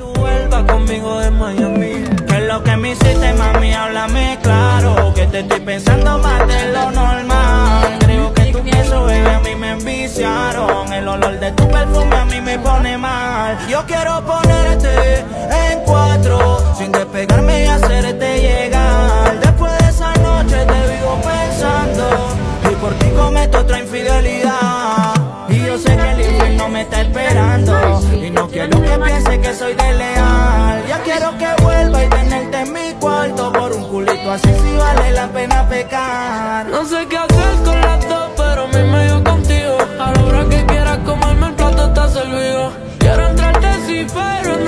tú vuelvas conmigo de Miami. ¿Qué es lo que me hiciste, mami? Háblame claro. Que te estoy pensando más de lo normal. Creo que tus besos, baby, a mí me enviciaron. El olor de tu perfume a mí me pone mal. Yo quiero ponerte en cuatro. Sin despegarme y hacerte llegar. Después de esa noche te vivo pensando. Y por ti cometo otra infidelidad. Y yo sé que el infierno me está esperando soy desleal Ya quiero que vuelva y tenerte en mi cuarto Por un culito. Así sí vale la pena pecar. No sé qué hacer con las dos, pero me medio contigo. A la hora que quieras comerme el plato está servido. Quiero entrarte sí, pero